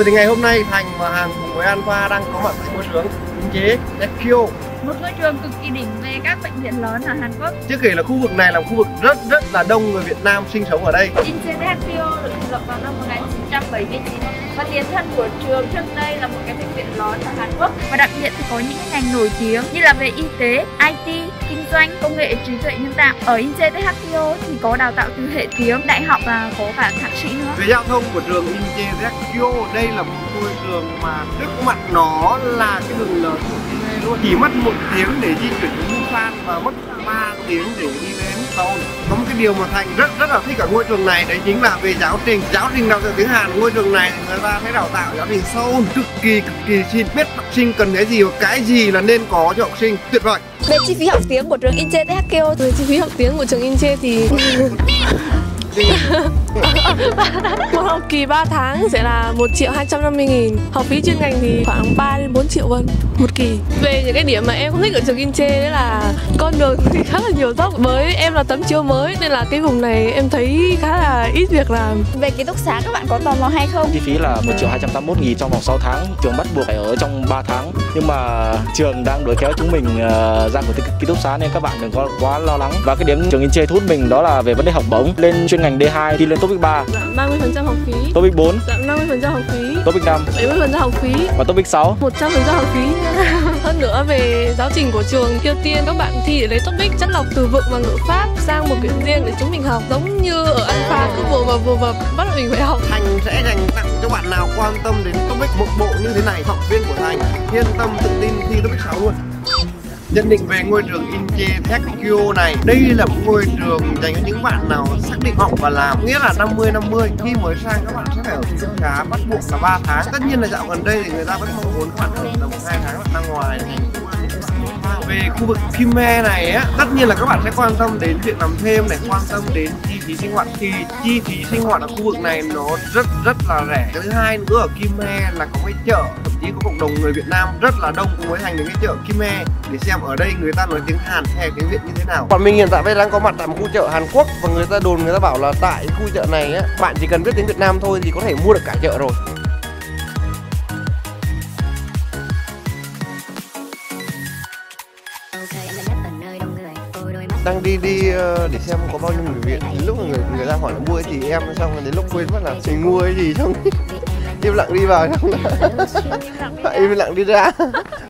Vậy thì ngày hôm nay Thành và Hàng cùng với Alpha đang có mặt tại ngôi trường kinh chế Tekio một ngôi trường cực kỳ đỉnh về các bệnh viện lớn ở Hàn Quốc. Trước kể là khu vực này là khu vực rất rất là đông người Việt Nam sinh sống ở đây. Incheon Tekio được thành lập vào năm 1979 và tiền thân của trường trước đây là một cái bệnh viện lớn đặc biệt thì có những ngành nổi tiếng như là về y tế, IT, kinh doanh, công nghệ trí tuệ nhân tạo. Ở Incheon thì có đào tạo từ hệ tiếng, đại học và có cả thạc sĩ nữa. Về giao thông của trường Incheon đây là một ngôi trường mà trước mặt nó là cái đường lớn của chỉ mất một tiếng để di chuyển đến Busan và mất 3 tiếng để đi đến Seoul. Có một cái điều mà thành rất rất là thích ở ngôi trường này đấy chính là về giáo trình. Giáo trình đào tạo tiếng Hàn ngôi trường này người ta sẽ đào tạo giáo trình sâu cực kỳ cực kỳ chi biết học sinh cần cái gì và cái gì là nên có cho học sinh. Tuyệt vời. Về chi phí học tiếng của trường Inche THKO về chi phí học tiếng của trường Inche thì một học kỳ 3 tháng sẽ là 1 triệu 250 nghìn. Học phí chuyên ngành thì khoảng 3 đến 4 triệu vân một kỳ. Về những cái điểm mà em không thích ở trường Inche đấy là con đường thì khá là nhiều dốc. Mới em là tấm chiếu mới nên là cái vùng này em thấy khá là ít việc làm. Về ký túc xá các bạn có tò mò hay không? Chi phí là 1 triệu 281 nghìn trong vòng 6 tháng. Trường bắt buộc phải ở trong 3 tháng. Nhưng mà trường đang đuổi kéo chúng mình uh, ra của ký túc xá nên các bạn đừng có quá lo lắng. Và cái điểm trường Inche thu hút mình đó là về vấn đề học bổng. Lên chuyên ngành D2 thi lên Topic 3 Giảm 30% học phí. Topic 4 Giảm 50% học phí. Topic 5 70% học phí. Và Topic 6 100% học phí. Hơn nữa về giáo trình của trường ưu tiên các bạn thi để lấy Topic chất lọc từ vựng và ngữ pháp sang một quyển riêng để chúng mình học giống như ở Alpha cứ vừa vào vừa vào bắt mình phải học. Thành sẽ dành tặng cho bạn nào quan tâm đến Topic một bộ như thế này học viên của Thành yên tâm tự tin thi Topic 6 luôn nhận định về ngôi trường Inche Tokyo này, đây là một ngôi trường dành cho những bạn nào xác định học và làm, nghĩa là 50 50 khi mới sang, các bạn sẽ phải ở ký cá bắt buộc là 3 tháng. Tất nhiên là dạo gần đây thì người ta vẫn mong muốn các bạn ở tầm 2 tháng bạn ra ngoài này khu vực Khmer này á, tất nhiên là các bạn sẽ quan tâm đến việc làm thêm này, quan tâm đến chi phí sinh hoạt. Thì chi phí sinh hoạt ở khu vực này nó rất rất là rẻ. Cái thứ hai nữa ở Khmer là có cái chợ, thậm chí có cộng đồng người Việt Nam rất là đông cũng mới thành đến cái chợ Khmer để xem ở đây người ta nói tiếng Hàn hay tiếng Việt như thế nào. Còn mình hiện tại bây đang có mặt tại một khu chợ Hàn Quốc và người ta đồn, người ta bảo là tại khu chợ này á, bạn chỉ cần biết tiếng Việt Nam thôi thì có thể mua được cả chợ rồi. Đang đi đi ờ, để xem có bao nhiêu người Việt. Đến lúc mà người người ta hỏi là mua cái gì em xong rồi đến lúc quên mất là mình mua cái gì xong im lặng đi vào. Xong im lặng đi ra